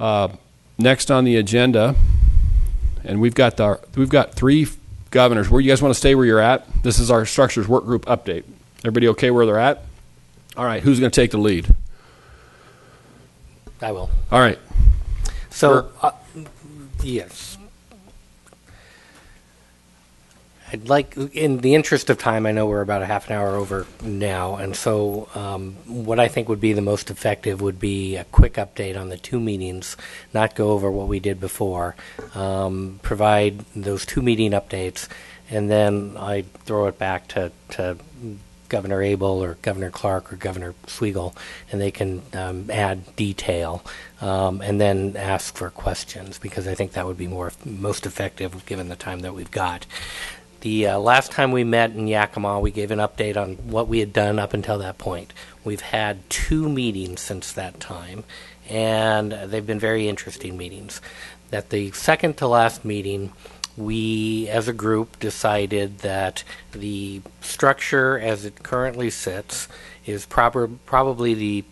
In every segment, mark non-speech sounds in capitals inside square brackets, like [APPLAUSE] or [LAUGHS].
Uh, next on the agenda, and we've got the we've got three governors. Where you guys want to stay where you're at? This is our structures work group update. Everybody okay where they're at? All right, who's going to take the lead? I will. All right, So, uh, yes. I'd like, in the interest of time, I know we're about a half an hour over now, and so um, what I think would be the most effective would be a quick update on the two meetings, not go over what we did before, um, provide those two meeting updates, and then I throw it back to, to Governor Abell or Governor Clark or Governor Swegle, and they can um, add detail um, and then ask for questions because I think that would be more most effective given the time that we've got. The uh, last time we met in Yakima, we gave an update on what we had done up until that point. We've had two meetings since that time, and they've been very interesting meetings. At the second to last meeting, we as a group decided that the structure as it currently sits is proper, probably the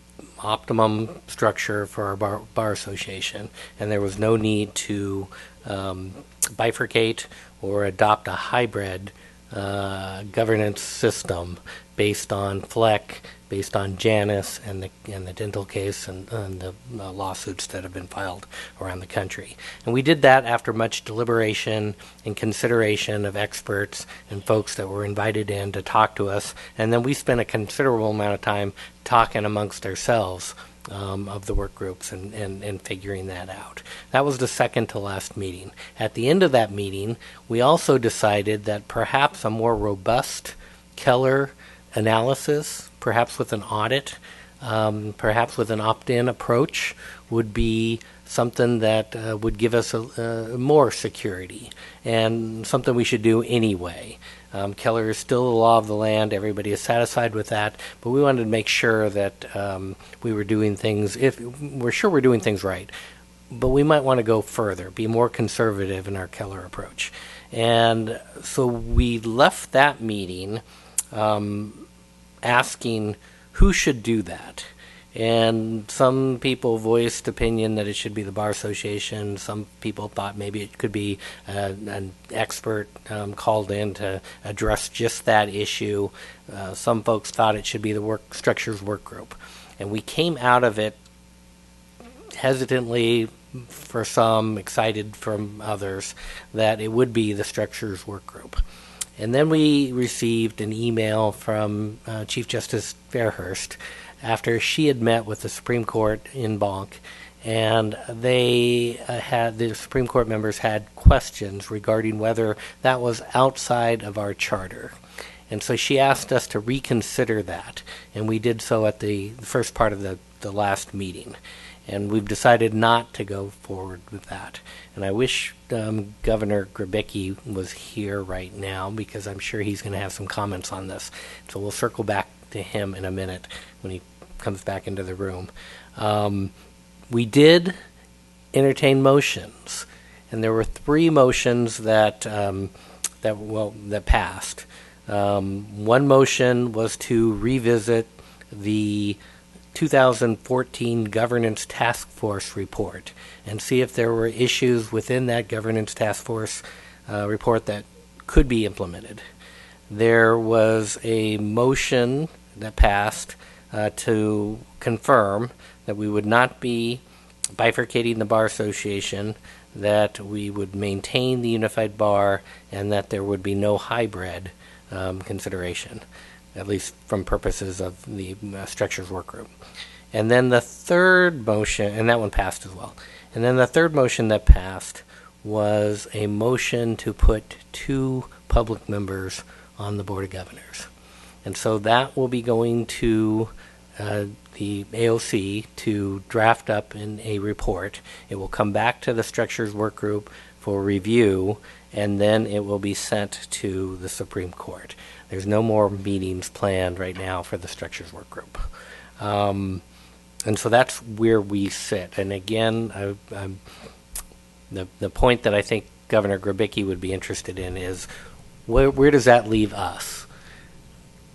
optimum structure for our bar, bar association, and there was no need to um, bifurcate or adopt a hybrid uh, governance system based on Fleck, based on Janus and the and the dental case and, and the uh, lawsuits that have been filed around the country. And we did that after much deliberation and consideration of experts and folks that were invited in to talk to us. And then we spent a considerable amount of time talking amongst ourselves um, of the work groups and, and, and figuring that out. That was the second to last meeting. At the end of that meeting, we also decided that perhaps a more robust Keller analysis, perhaps with an audit, um, perhaps with an opt in approach, would be something that uh, would give us a, uh, more security and something we should do anyway. Um, Keller is still the law of the land. Everybody is satisfied with that, but we wanted to make sure that um, we were doing things. If we're sure we're doing things right, but we might want to go further, be more conservative in our Keller approach. And so we left that meeting um, asking who should do that. And some people voiced opinion that it should be the bar association. Some people thought maybe it could be uh, an expert um, called in to address just that issue. Uh, some folks thought it should be the work structures work group, and we came out of it hesitantly for some, excited from others, that it would be the structures work group. And then we received an email from uh, Chief Justice Fairhurst after she had met with the Supreme Court en banc, and they uh, had the Supreme Court members had questions regarding whether that was outside of our charter. And so she asked us to reconsider that, and we did so at the first part of the, the last meeting. And we've decided not to go forward with that. And I wish um, Governor Grabicki was here right now because I'm sure he's going to have some comments on this. So we'll circle back to him in a minute when he comes back into the room. Um, we did entertain motions, and there were three motions that um, that well that passed. Um, one motion was to revisit the 2014 Governance Task Force report and see if there were issues within that Governance Task Force uh, report that could be implemented. There was a motion that passed uh, to confirm that we would not be bifurcating the Bar Association, that we would maintain the unified bar, and that there would be no hybrid um, consideration, at least from purposes of the uh, structures work group. And then the third motion, and that one passed as well. And then the third motion that passed was a motion to put two public members on the Board of Governors. And so that will be going to uh, the AOC to draft up in a report. It will come back to the structures work group for review, and then it will be sent to the Supreme Court. There's no more meetings planned right now for the structures work group. Um, and so that's where we sit. And again, I, I'm, the, the point that I think Governor Grabicki would be interested in is where, where does that leave us?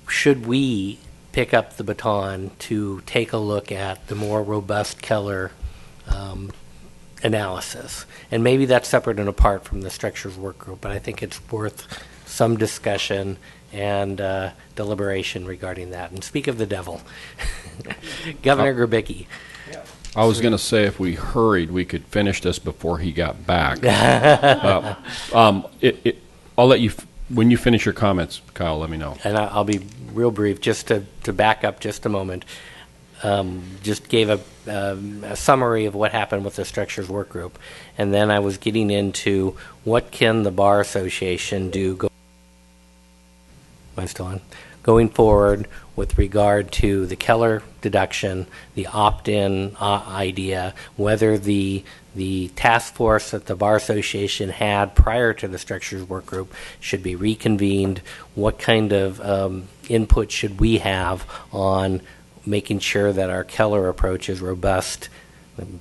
Should we pick up the baton to take a look at the more robust Keller um, analysis. And maybe that's separate and apart from the structures work group, but I think it's worth some discussion and uh, deliberation regarding that. And speak of the devil, [LAUGHS] Governor Grabicki. I was going to say if we hurried, we could finish this before he got back. [LAUGHS] Uh, um, it, it, I'll let you, f- when you finish your comments, Kyle, let me know. and I'll be real brief, just to, to back up just a moment. Um, just gave a, um, a summary of what happened with the structures work group, and then I was getting into what can the bar association do. Go- Am still on? Going forward with regard to the Keller deduction, the opt-in uh, idea, whether the the task force that the bar association had prior to the structures work group should be reconvened. What kind of um, input should we have on making sure that our Keller approach is robust,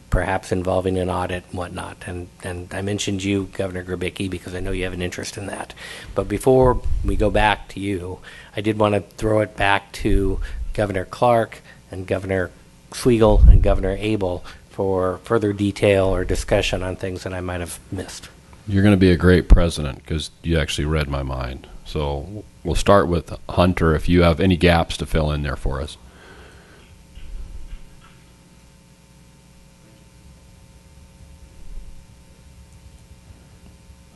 perhaps involving an audit and whatnot? And and I mentioned you, Governor Grabicki, because I know you have an interest in that. But before we go back to you, I did want to throw it back to Governor Clark and Governor Swegle and Governor Abell for further detail or discussion on things that I might have missed. You're going to be a great president because you actually read my mind. So we'll start with Hunter if you have any gaps to fill in there for us.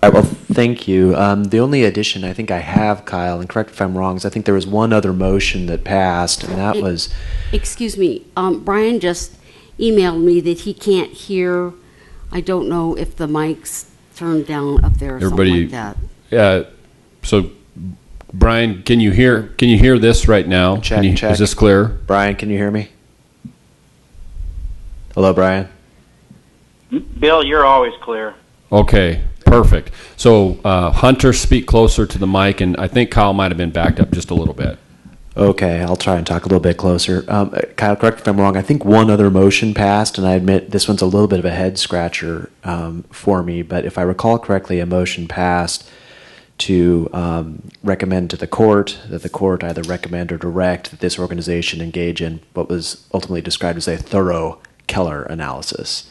All right, well, thank you. Um, the only addition I think I have, Kyle, and correct if I'm wrong, is I think there was one other motion that passed, and that It- was Excuse me, um, Brian just emailed me that he can't hear. I don't know if the mic's turned down up there or Everybody- something like that. Yeah. So, Brian, can you hear? Can you hear this right now? Check, you, check. Is this clear? Brian. Can you hear me? Hello, Brian. Bill, you're always clear. Okay, perfect. So, uh, Hunter, speak closer to the mic, and I think Kyle might have been backed up just a little bit. Okay, I'll try and talk a little bit closer. Um, uh, Kyle, correct if I'm wrong. I think one other motion passed, and I admit this one's a little bit of a head scratcher um, for me. But if I recall correctly, a motion passed to um, recommend to the court that the court either recommend or direct that this organization engage in what was ultimately described as a thorough Keller analysis.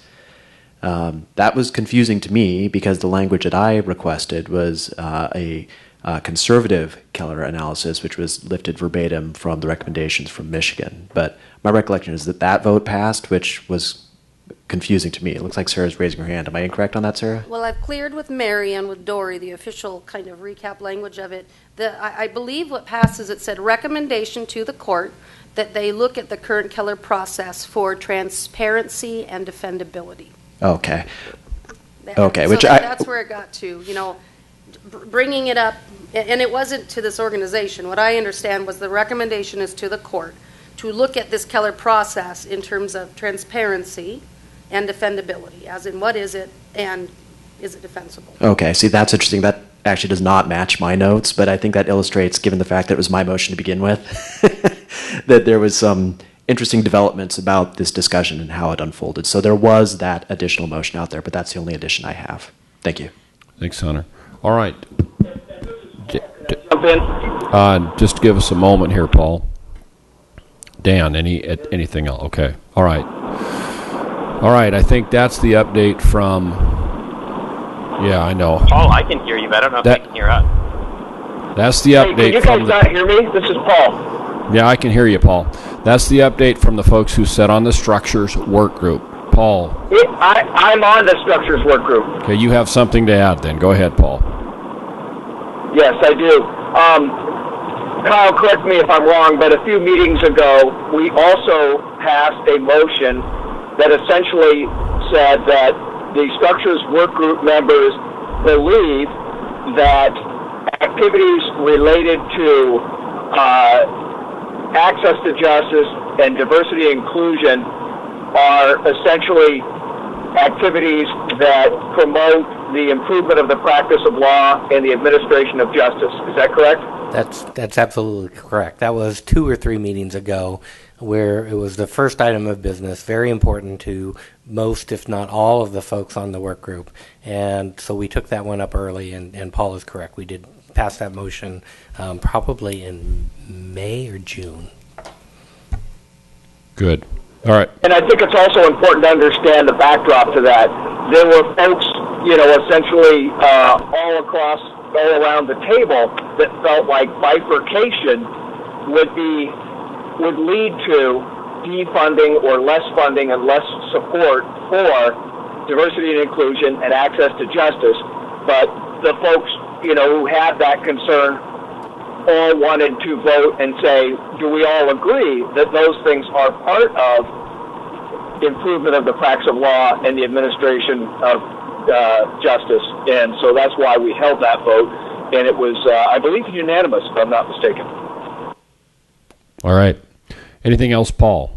Um, that was confusing to me because the language that I requested was uh, a uh, conservative Keller analysis, which was lifted verbatim from the recommendations from Michigan. But my recollection is that that vote passed, which was confusing to me. It looks like Sarah's raising her hand. Am I incorrect on that, Sarah? Well, I've cleared with Mary and with Dory the official kind of recap language of it. The, I, I believe what passed is it said recommendation to the court that they look at the current Keller process for transparency and defendability. Okay. Okay, so which I- That's where it got to, you know, br- bringing it up, a- and it wasn't to this organization. What I understand was the recommendation is to the court to look at this Keller process in terms of transparency and defendability, as in what is it and is it defensible? Okay, see, that's interesting. That actually does not match my notes, but I think that illustrates, given the fact that it was my motion to begin with, [LAUGHS] that there was some interesting developments about this discussion and how it unfolded. So there was that additional motion out there, but that's the only addition I have. Thank you. Thanks, Hunter. All right. J- j- Jump in. Uh, just give us a moment here, Paul. Dan, any anything else? Okay. All right. All right. I think that's the update from. Yeah, I know. Paul, I can hear you, but I don't know if That- I can hear us. That's the Hey, update can you from guys the. not hear me? This is Paul. Yeah, I can hear you, Paul. That's the update from the folks who sat on the structures work group. Paul, It, I, I'm on the structures work group. okay, you have something to add then. Go ahead, Paul. Yes, I do. Um, Kyle, correct me if I'm wrong, but a few meetings ago, we also passed a motion that essentially said that the structures work group members believe that activities related to uh, access to justice and diversity and inclusion are essentially activities that promote the improvement of the practice of law and the administration of justice. Is that correct? That's that's absolutely correct. That was two or three meetings ago, where it was the first item of business, very important to most, if not all, of the folks on the work group. And so we took that one up early, and, and Paul is correct. We did pass that motion um, probably in May or June. Good. All right. And I think it's also important to understand the backdrop to that. there were folks, you know, essentially uh, all across, all around the table that felt like bifurcation would be would lead to defunding or less funding and less support for diversity and inclusion and access to justice. But the folks, you know, who had that concern all wanted to vote and say, do we all agree that those things are part of improvement of the practice of law and the administration of uh, justice? And so that's why we held that vote. And it was, uh, I believe, unanimous, if I'm not mistaken. All right. Anything else, Paul?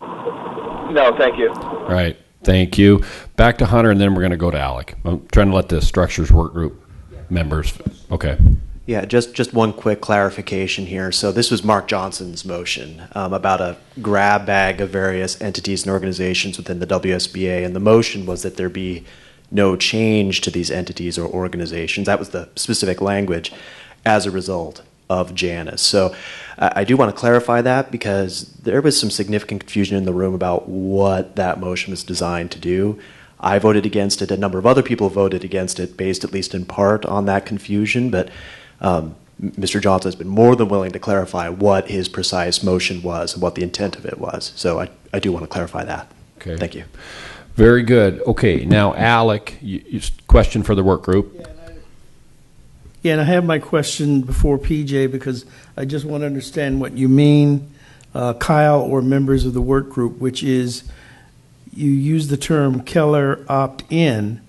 No, thank you. All right. Thank you. Back to Hunter, and then we're going to go to Alec. I'm trying to let the structures work group members. Okay. Yeah, just just one quick clarification here. So this was Mark Johnson's motion um, about a grab bag of various entities and organizations within the WSBA, and the motion was that there be no change to these entities or organizations. That was the specific language as a result of Janus. So I I do want to clarify that because there was some significant confusion in the room about what that motion was designed to do. I voted against it. A number of other people voted against it, based at least in part on that confusion. But um, Mr. Johnson has been more than willing to clarify what his precise motion was and what the intent of it was. So I, I do want to clarify that. Okay. Thank you. Very good. Okay. Now, Alec, you, you, question for the work group. Yeah, and I have my question before PJ because I just want to understand what you mean, uh, Kyle, or members of the work group, which is you use the term Keller opt in.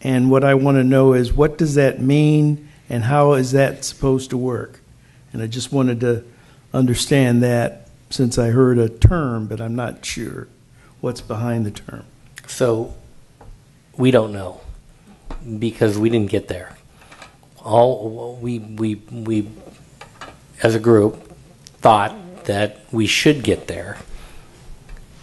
And what I want to know is what does that mean and how is that supposed to work? And I just wanted to understand that since I heard a term, but I'm not sure what's behind the term. So we don't know because we didn't get there. All we we we as a group thought that we should get there,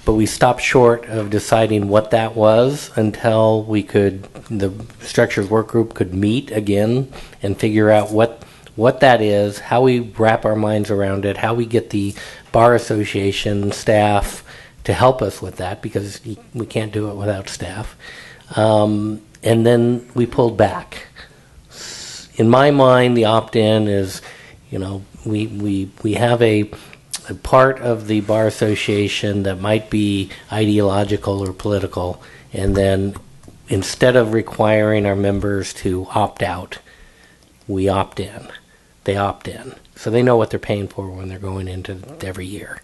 but we stopped short of deciding what that was until we could the structures work group could meet again and figure out what what that is, how we wrap our minds around it, how we get the bar association staff to help us with that because we can't do it without staff. Um, and then we pulled back. In my mind, the opt-in is, you know, we we we have a, a part of the bar association that might be ideological or political, and then instead of requiring our members to opt out, we opt in. They opt in, so they know what they're paying for when they're going into every year.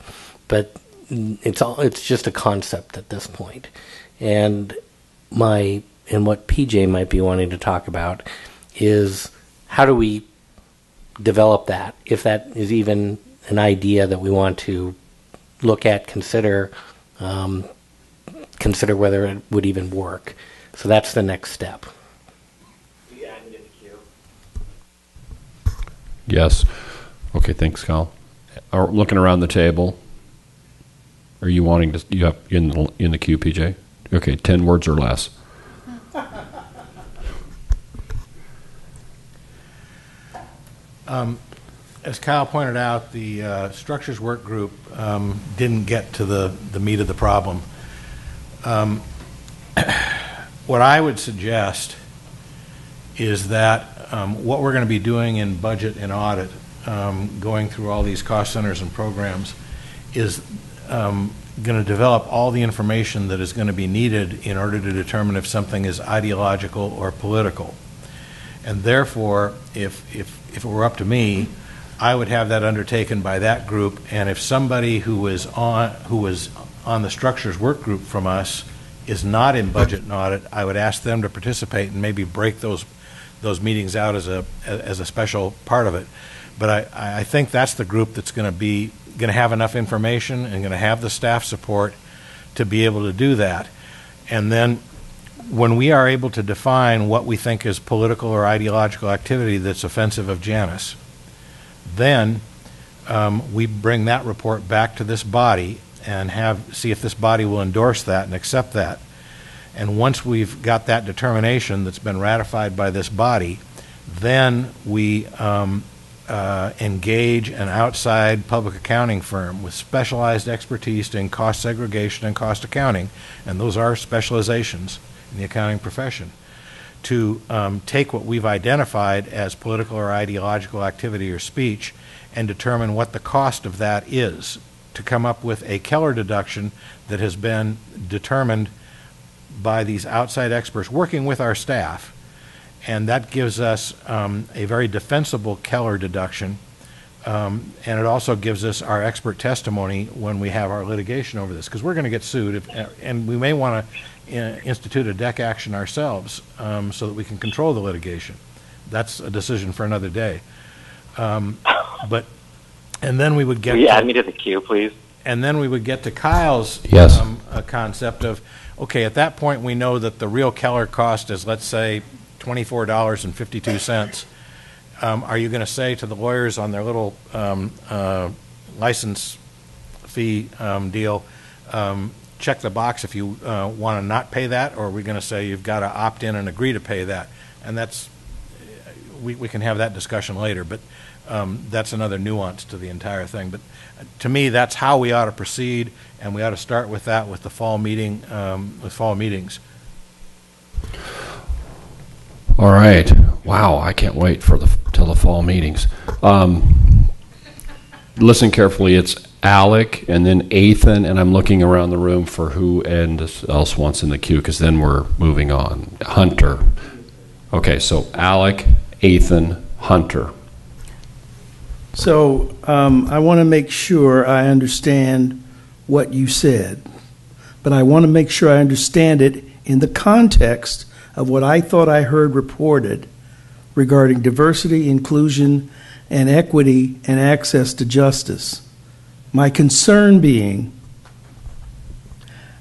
But it's all it's just a concept at this point, and my and what PJ might be wanting to talk about is how do we develop that if that is even an idea that we want to look at, consider, um, consider whether it would even work. So that's the next step. Yes. Okay. Thanks, Kyle. Are looking around the table. Are you wanting to? You have in the, in the queue, PJ. Okay, ten words or less. Um, as Kyle pointed out, the uh, structures work group um, didn't get to the, the meat of the problem. Um, [CLEARS THROAT] what I would suggest is that um, what we're going to be doing in budget and audit, um, going through all these cost centers and programs, is um, going to develop all the information that is going to be needed in order to determine if something is ideological or political. And therefore, if, if, if it were up to me, I would have that undertaken by that group, and if somebody who was on, who was on the structures work group from us is not in budget and audit, I would ask them to participate and maybe break those, those meetings out as a, as a special part of it. But I, I think that's the group that's going to be, going to have enough information and going to have the staff support to be able to do that. And then when we are able to define what we think is political or ideological activity that's offensive of Janus, then um, we bring that report back to this body and have see if this body will endorse that and accept that. And once we've got that determination that's been ratified by this body, then we um, uh, engage an outside public accounting firm with specialized expertise in cost segregation and cost accounting, and those are specializations in the accounting profession, to um, take what we've identified as political or ideological activity or speech and determine what the cost of that is, to come up with a Keller deduction that has been determined by these outside experts working with our staff. And that gives us um, a very defensible Keller deduction. Um, and it also gives us our expert testimony when we have our litigation over this, because we're going to get sued, if, and we may want to institute a dec action ourselves um, so that we can control the litigation. That's a decision for another day. Um, but, and then we would get. Will you to- add me to the queue, please? and then we would get to Kyle's Yes. um, a concept of, okay, at that point, we know that the real Keller cost is, let's say, $24.52. Um, Are you going to say to the lawyers on their little um, uh, license fee um, deal, um, check the box if you want to not pay that, or are we going to say you've got to opt in and agree to pay that? And that's, we we can have that discussion later, but um, that's another nuance to the entire thing. But uh, to me, that's how we ought to proceed, and we ought to start with that with the fall meeting, um, with fall meetings. All right. Wow, I can't wait for the till the fall meetings. Um, listen carefully. It's Alec and then Ethan, and I'm looking around the room for who and else wants in the queue because then we're moving on. Hunter. Okay, so Alec, Ethan, Hunter. So um, I want to make sure I understand what you said, but I want to make sure I understand it in the context of what I thought I heard reported regarding diversity, inclusion, and equity and access to justice. My concern being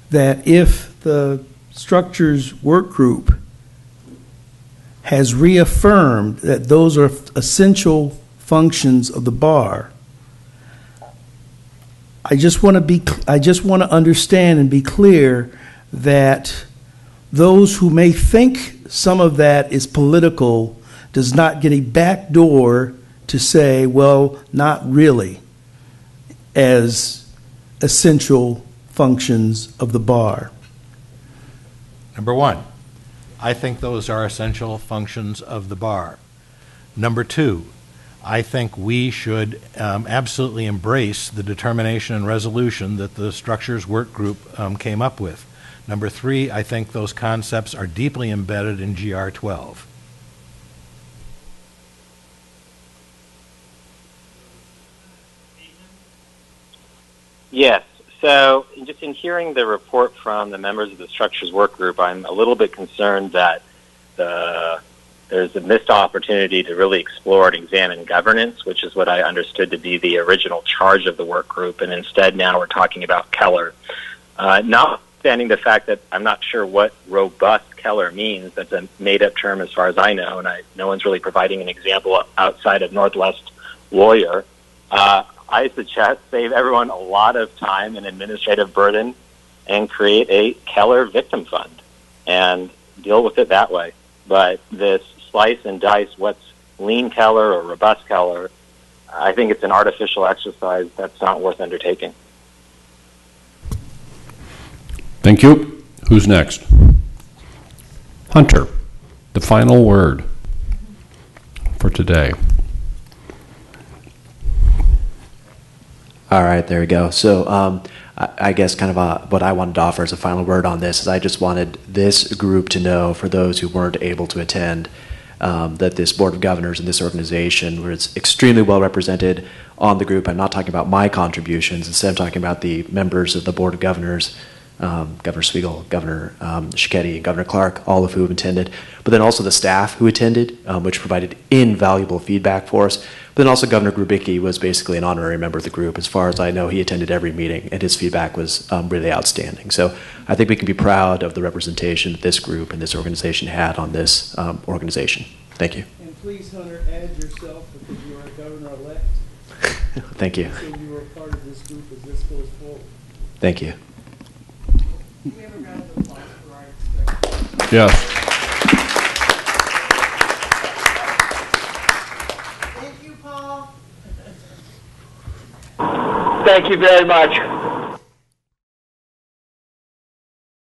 that if the structures work group has reaffirmed that those are essential functions of the bar. I just want to be I just want to understand and be clear that those who may think some of that is political does not get a back door to say, well, not really, as essential functions of the bar. Number one, I think those are essential functions of the bar. Number two, I think we should um, absolutely embrace the determination and resolution that the structures work group um, came up with. Number three, I think those concepts are deeply embedded in GR 12. Yes. So, just in hearing the report from the members of the structures work group, I'm a little bit concerned that the there's a missed opportunity to really explore and examine governance, which is what I understood to be the original charge of the work group, and instead now we're talking about Keller. Uh, notwithstanding the fact that I'm not sure what robust Keller means, that's a made-up term as far as I know, and I, no one's really providing an example outside of Northwest Lawyer. Uh, I suggest save everyone a lot of time and administrative burden and create a Keller victim fund and deal with it that way. But this slice and dice what's lean Keller or robust Keller, I think it's an artificial exercise that's not worth undertaking. Thank you. Who's next? Hunter, the final word for today. All right, there we go. So um, I, guess kind of a, what I wanted to offer as a final word on this is I just wanted this group to know, for those who weren't able to attend, um, that this board of governors and this organization was extremely well represented on the group. I'm not talking about my contributions. Instead, I'm talking about the members of the board of governors, um, Governor Swegle, Governor um, and Governor Clark, all of who have attended, but then also the staff who attended, um, which provided invaluable feedback for us. But then also Governor Grabicki was basically an honorary member of the group. As far as I know, he attended every meeting, and his feedback was um, really outstanding. So I think we can be proud of the representation that this group and this organization had on this um, organization. Thank you. And please, Hunter, add yourself because you are a governor-elect, [LAUGHS] Thank you. so you are part of this group as this goes forward. Thank you. Yes. Thank you, Paul. Thank you very much.